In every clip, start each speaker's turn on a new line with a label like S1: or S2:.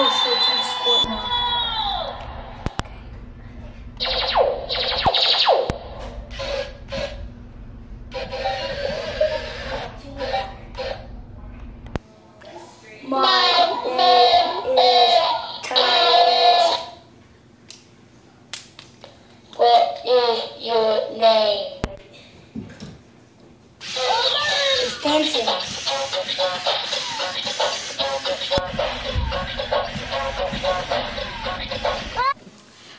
S1: Oh, so it's on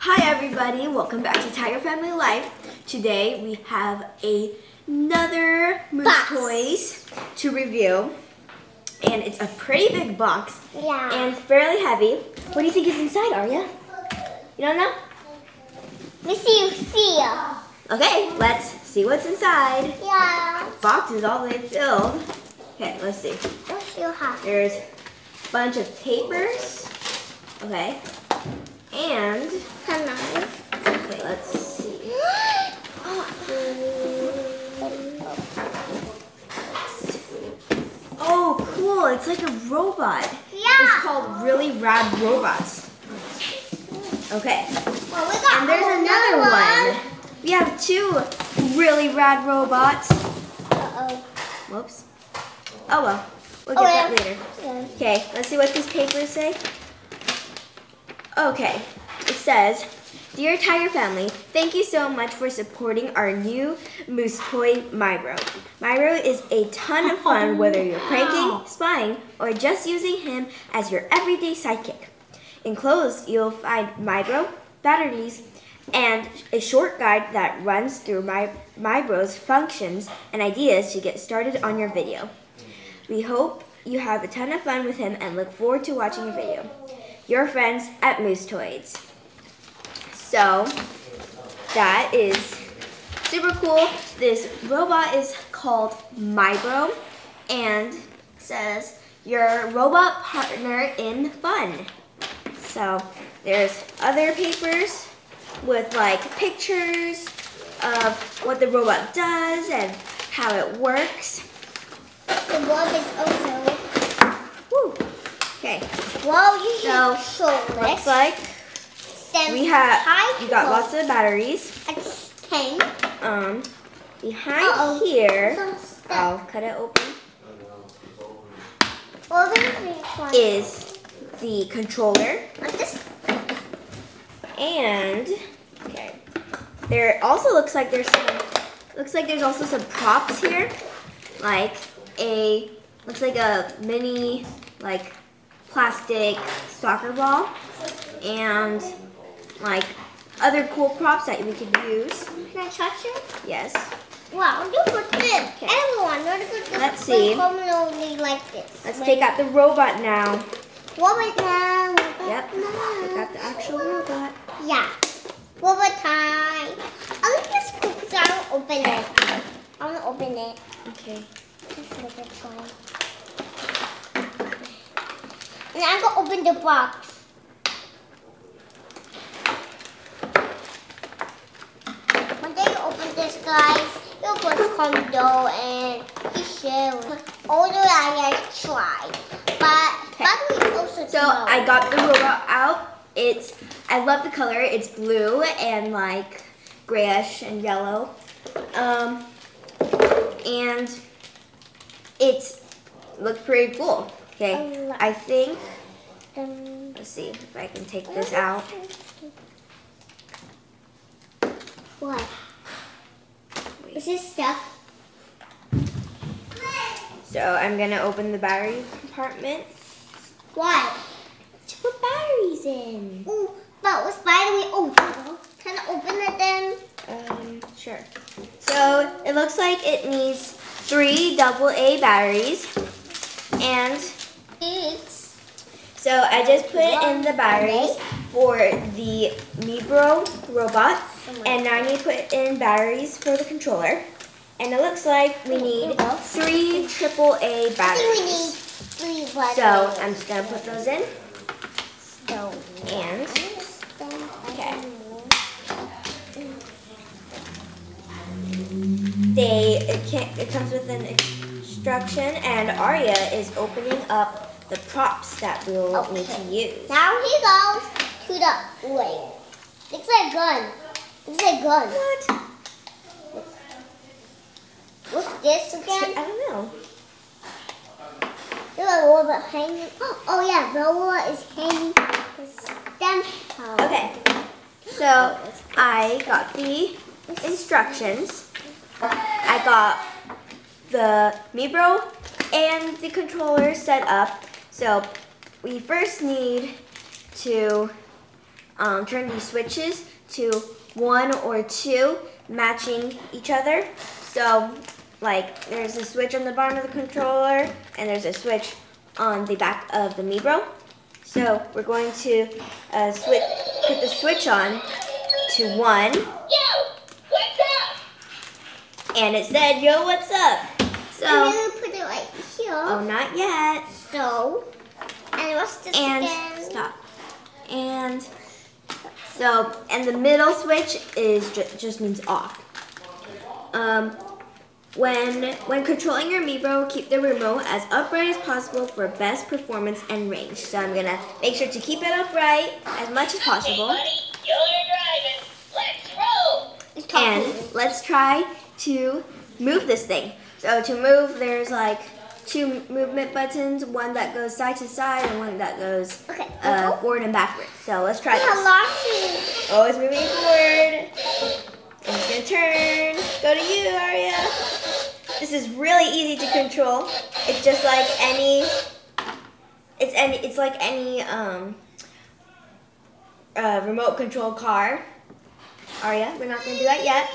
S2: Hi everybody, welcome back to Tiger Family Life. Today we have a- another Moose
S1: Box.
S2: Toys to review. And it's a pretty big box
S1: Yeah.
S2: and fairly heavy. What do you think is inside, Aria? You don't know?
S1: You see ya.
S2: Okay, let's see what's inside.
S1: Yeah.
S2: Box is all the way filled. Okay, let's see.
S1: What's your hat?
S2: There's a bunch of papers. Okay. And,
S1: a knife.
S2: okay, let's see. Oh, cool. It's like a robot.
S1: Yeah.
S2: It's called Really Rad Robots. Okay.
S1: Well, we
S2: And there's another one. We have two really rad robots.
S1: Uh-oh.
S2: Whoops. Oh well. We'll
S1: Oh,
S2: get
S1: yeah.
S2: that later. Okay, let's see what these papers say. Okay, it says, Dear Tiger Family, thank you so much for supporting our new Moose Toy MiBro. MiBro is a ton of fun whether you're pranking, spying, or just using him as your everyday sidekick. Enclosed, you'll find MiBro, batteries, and a short guide that runs through My, MiBro's functions and ideas to get started on your video. We hope you have a ton of fun with him and look forward to watching your video. Your friends at Moose Toys. So, that is super cool. This robot is called MiBro and says, your robot partner in fun. So, there's other papers with like pictures of what the robot does and how it works.
S1: The ball is also.
S2: Woo. Okay,
S1: Well, you
S2: So,
S1: show
S2: looks like we have we got lots of batteries.
S1: It's ten.
S2: Um, behind
S1: Uh-oh.
S2: here, I'll cut it open. Is the controller and okay. There also looks like there's some looks like there's also some props here, like a looks like a mini like plastic soccer ball and like other cool props that we could use.
S1: Can I touch it?
S2: Yes.
S1: Wow, look at this. Everyone, look at this.
S2: Let's see.
S1: Like this.
S2: Let's take out the robot now.
S1: Was now?
S2: Yep. Take got the actual robot.
S1: Yeah. Was time? I like this cookies. I want to open it. I want to open it.
S2: Okay.
S1: Just look at one. And I'm going to open the box. Day you open this, guys, you'll put condo and you share with older I have tried. But battery also
S2: So I got the robot out. It's I love the color. It's blue and like grayish and yellow. Um, and it looks pretty cool. Okay, I think.
S1: Um,
S2: Let's see if I can take this out.
S1: What? Is this stuff?
S2: So I'm gonna open the battery compartment
S1: What?
S2: to put batteries in.
S1: Ooh, but was battery open? Can I open it then?
S2: Um, sure. So it looks like it needs three double A batteries, and
S1: It's
S2: so I just put it in the batteries for the Mibro robot, and now I need to put in batteries for the controller. And it looks like we need three triple A
S1: I think we need
S2: batteries. So I'm just gonna put those in, and
S1: okay.
S2: they it it comes with an instruction, and Aria is opening up the props that we'll need to use.
S1: Now he goes to the wait. Looks like a gun. Looks like a gun.
S2: What?
S1: What's this again?
S2: I don't know.
S1: There's a little bit hanging. Oh yeah, Noah is hanging his stem toe.
S2: Okay. So I got the instructions. I got the Mibro and the controller set up. So we first need to um, turn these switches to one or two matching each other. So like there's a switch on the bottom of the controller and there's a switch on the back of the Mibro. So we're going to uh, switch, put the switch on to one,
S3: Yo, what's up?
S2: and it said, "Yo, what's up?" So, I'm
S1: gonna put it right here.
S2: oh, not yet.
S1: So, and what's this
S2: And
S1: again?
S2: stop. And so, and the middle switch is ju- just means off. Um, when when controlling your Mibro, keep the remote as upright as possible for best performance and range. So I'm gonna make sure to keep it upright as much as
S3: Hey,
S2: possible.
S3: buddy, you're driving. Let's roll.
S2: And let's try to move this thing. So to move, there's like two movement buttons, one that goes side to side and one that goes
S1: Okay.
S2: uh, forward and backward. So let's try this. Oh, it's moving forward. And it's gonna turn. Go to you, Aria. This is really easy to control. It's just like any. It's any. It's like any um. Uh, remote control car. Aria, we're not gonna do that yet.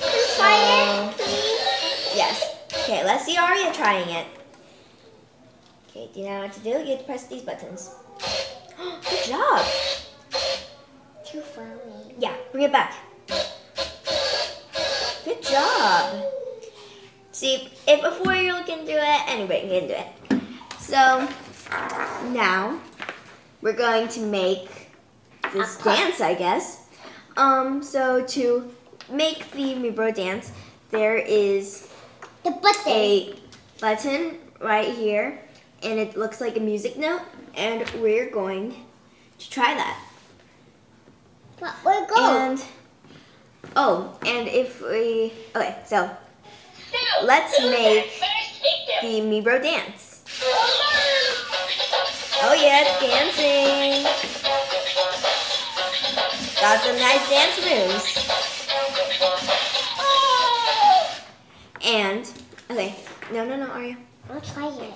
S1: Can you try it, please?
S2: Yes. Okay, let's see Aria trying it. Okay, do you know what to do? You have to press these buttons. Good job.
S1: Too funny.
S2: Yeah, bring it back. Good job. See, if a four-year-old can do it, anybody can do it. So now we're going to make this dance, I guess. Um, so to make the Mibro dance, there is
S1: The button.
S2: a button right here, and it looks like a music note, and we're going to try that.
S1: But where go?
S2: And oh, and if we okay, so Let's make
S3: that first victim?
S2: the Mibro dance. Oh yeah, it's dancing. Got some nice dance moves. And okay, no, no, no, Aria.
S1: I'll try it.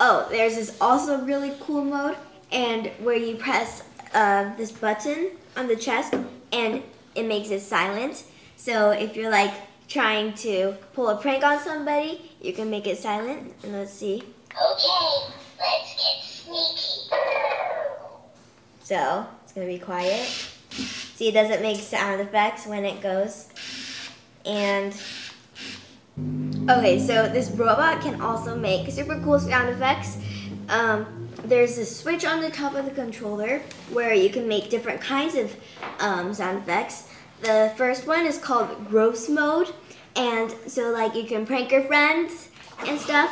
S2: Oh, there's this also really cool mode, and where you press uh, this button on the chest, and it makes it silent. So if you're like trying to pull a prank on somebody, you can make it silent. And let's see.
S3: Okay, let's get sneaky.
S2: So it's gonna be quiet. See, it doesn't make sound effects when it goes. And okay, so this robot can also make super cool sound effects. Um, there's a switch on the top of the controller where you can make different kinds of um, sound effects. The first one is called gross mode, and so like you can prank your friends and stuff.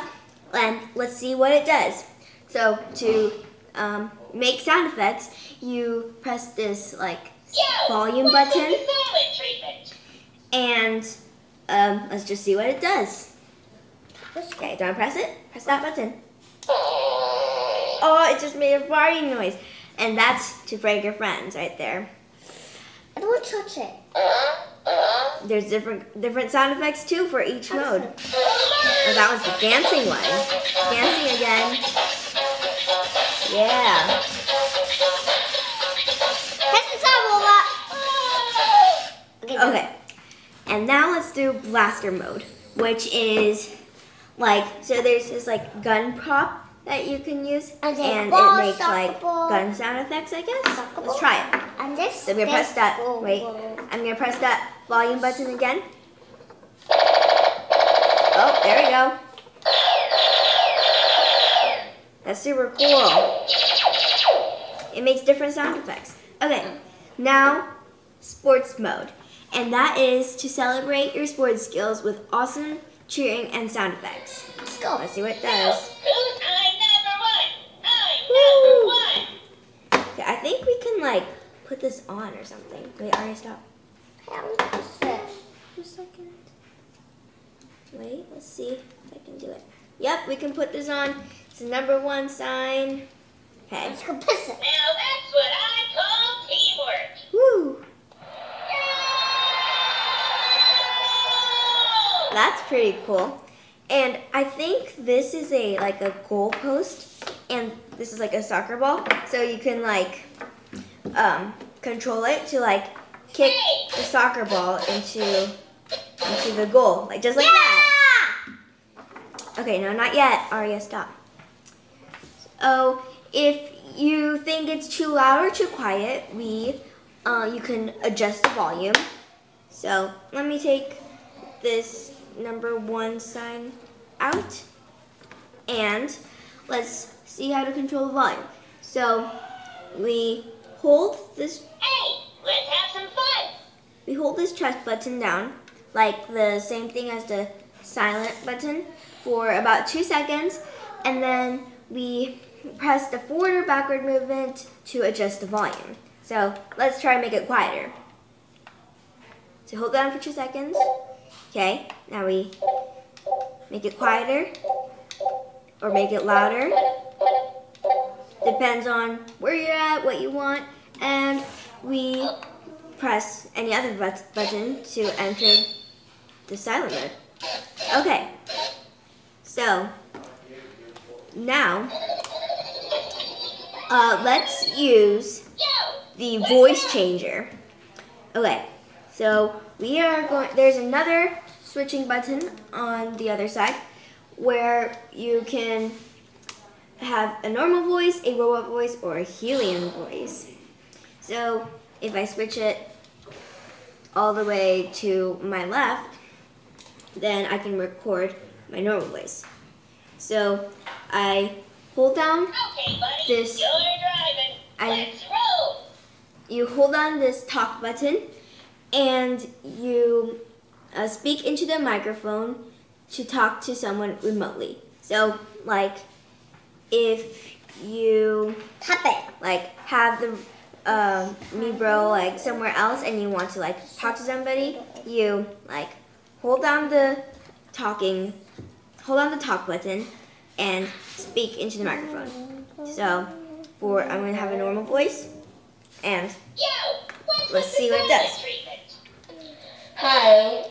S2: And let's see what it does. So to um, make sound effects, you press this like
S3: Yo,
S2: volume button,
S3: with the silent treatment?
S2: and um, let's just see what it does. Okay, do I press it? Press that button. Oh, it just made a farting noise. And that's to prank your friends right there.
S1: I don't want to touch it.
S2: There's different different sound effects too for each mode. Oh, that was the dancing one. Dancing again. Yeah.
S1: Press the sound robot.
S2: Okay. And now let's do blaster mode, which is like so there's this like gun prop that you can use
S1: And
S2: and
S1: ball,
S2: it makes like
S1: ball.
S2: gun sound effects, I guess. Let's try it.
S1: And this.
S2: So I'm gonna press that.
S1: will
S2: Wait. I'm gonna press that volume button again. Oh, there we go. That's super cool. It makes different sound effects. Okay, now sports mode and that is to celebrate your sports skills with awesome cheering and sound effects.
S1: Let's Go.
S2: Let's see what it does.
S3: Okay, I think we can like
S2: put this on or something. Wait, Ari, stop. Just a second. Wait, let's see if I can do it. Yep, we can put this on. It's the number one sign. Okay.
S1: Let's go piss it.
S3: Now that's what I call
S2: That's pretty cool. And I think this is a like a goal post and this is like a soccer ball. So you can like um, control it to like kick the soccer ball into into the goal. Like just like that. Okay, no, not yet. Aria, stop. Oh, if you think it's too loud or too quiet, we uh, you can adjust the volume. So let me take this number one sign out, and let's see how to control the volume. So we hold this
S3: Hey, let's have some fun.
S2: we hold this chest button down, like the same thing as the silent button, for about two seconds, and then we press the forward or backward movement to adjust the volume. So let's try and make it quieter. So hold down for two seconds. Okay, now we make it quieter or make it louder. Depends on where you're at, what you want, and we press any other but- button to enter the silent mode. Okay, so now uh, let's use the voice changer. Okay, so we are going, there's another switching button on the other side where you can have a normal voice, a robot voice, or a helium voice. So if I switch it all the way to my left, then I can record my normal voice. So I hold down,
S3: okay, buddy.
S2: This-
S3: You're driving.
S2: I-
S3: Let's roll.
S2: you hold on this talk button, and you uh, speak into the microphone to talk to someone remotely. So like if you like have the uh, MiBro like somewhere else and you want to like talk to somebody, you like hold down the talking, hold on the talk button, and speak into the microphone. So for I'm gonna have a normal voice, and
S3: Yo,
S2: Let's see what it does.
S3: treatment? Hi.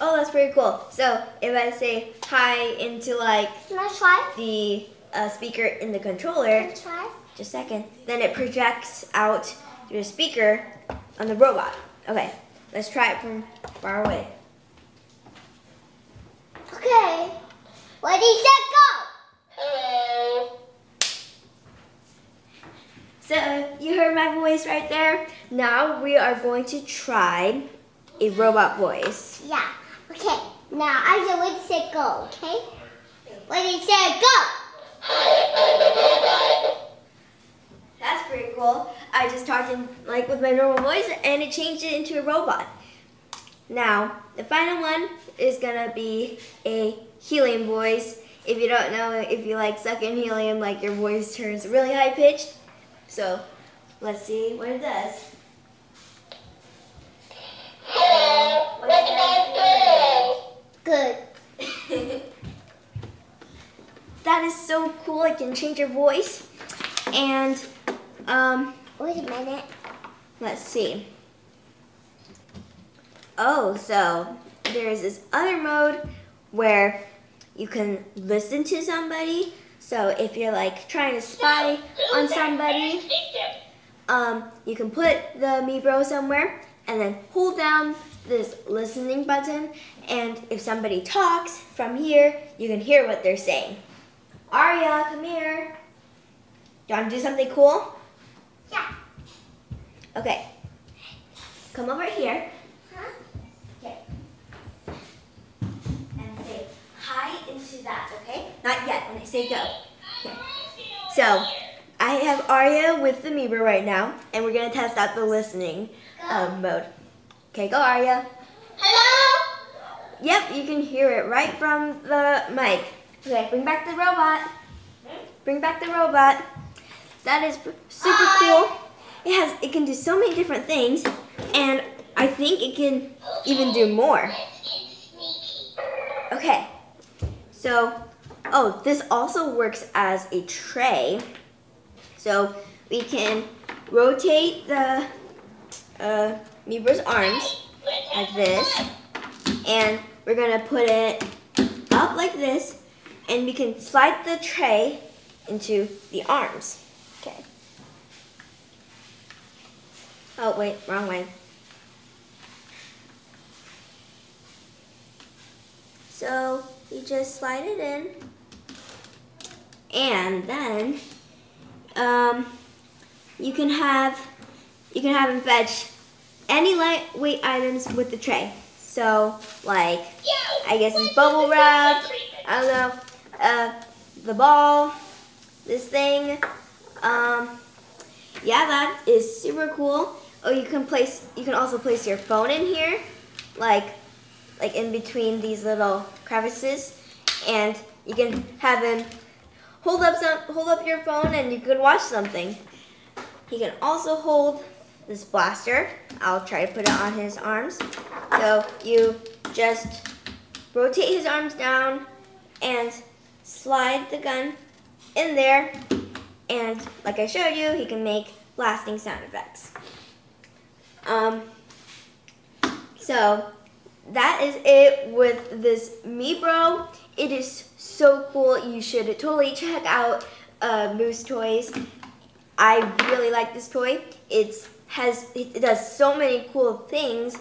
S2: oh that's pretty cool. So if I say hi into like
S1: try.
S2: the uh, speaker in the controller,
S1: try.
S2: just a second, then it projects out through the speaker on the robot. Okay, let's try it from far away.
S1: Okay. Ready, set, go.
S3: Hello.
S2: So you heard my voice right there. Now we are going to try a robot voice.
S1: Yeah. Okay. Now I said ready, set, go. Okay. Ready, set, go.
S2: That's pretty cool. I just talked in like with my normal voice and it changed it into a robot. Now, the final one is gonna be a helium voice. If you don't know, if you like suck in helium, like your voice turns really high pitched. So, let's see what it does.
S3: Hello.
S2: What did I
S1: Good.
S2: that is so cool. It can change your voice. And, um,
S1: Wait a minute.
S2: Let's see. Oh, so there's this other mode where you can listen to somebody. So if you're like trying to spy on somebody, um, you can put the MiBro somewhere and then hold down this listening button. And if somebody talks from here, you can hear what they're saying. Aria, come here. Do you want to do something cool?
S1: Yeah.
S2: Okay. Come over here.
S1: Huh?
S2: Okay. And say into that, okay? Not yet, when I say go. Okay. So, I have Aria with the MiBro right now, and we're going to test out the listening um, mode. Okay, go Aria.
S1: Hello.
S2: Yep, you can hear it right from the mic. Okay, bring back the robot. Bring back the robot. That is super cool. it has it can do so many different things, and I think it can even do more. Okay, so oh, this also works as a tray. So we can rotate the uh, MiBro's arms like this, and we're gonna put it up like this, and we can slide the tray into the arms. Okay. Oh, wait, wrong way. So you just slide it in, and then um, you can have you can have him fetch any lightweight items with the tray. So like I guess it's bubble wrap. I don't know. Uh, the ball, this thing. Um, yeah, that is super cool. Oh, you can place. You can also place your phone in here, like like in between these little crevices, and you can have him hold up some hold up your phone, and you can watch something. He can also hold this blaster. I'll try to put it on his arms. So you just rotate his arms down and slide the gun in there. And like I showed you, he can make blasting sound effects. Um, so that is it with this MiBro. It is so cool. You should totally check out uh, Moose Toys. I really like this toy. It's has it does so many cool things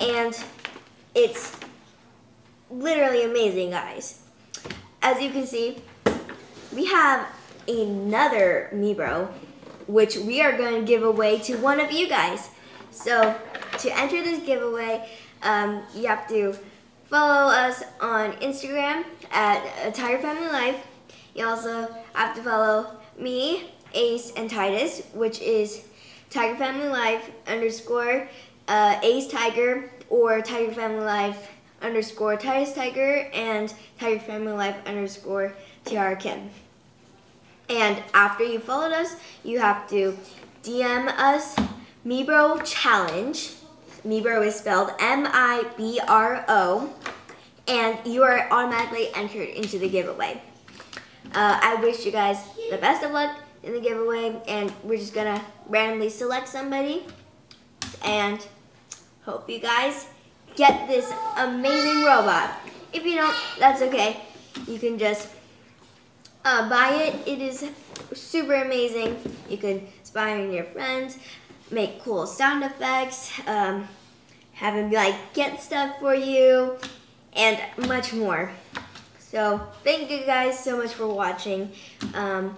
S2: and it's literally amazing guys. As you can see, we have another MiBro, which we are going to give away to one of you guys. So to enter this giveaway, um, you have to follow us on Instagram at Tiger Family Life. You also have to follow me, Ace, and Titus, which is Tiger Family Life underscore uh, Ace Tiger or Tiger Family Life underscore Titus Tiger and Tiger Family Life underscore Tiara Kim. And after you followed us, you have to DM us MiBro Challenge. MiBro is spelled M-I-B-R-O. And you are automatically entered into the giveaway. Uh, I wish you guys the best of luck in the giveaway. And we're just going to randomly select somebody. And hope you guys get this amazing robot. If you don't, that's okay. You can just uh, buy it. It is super amazing. You can spy on your friends, make cool sound effects, um, have them like get stuff for you, and much more. So thank you guys so much for watching. Um,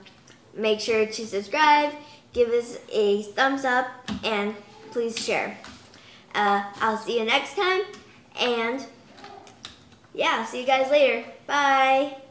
S2: make sure to subscribe, give us a thumbs up, and please share. Uh, I'll see you next time, and yeah, see you guys later. Bye.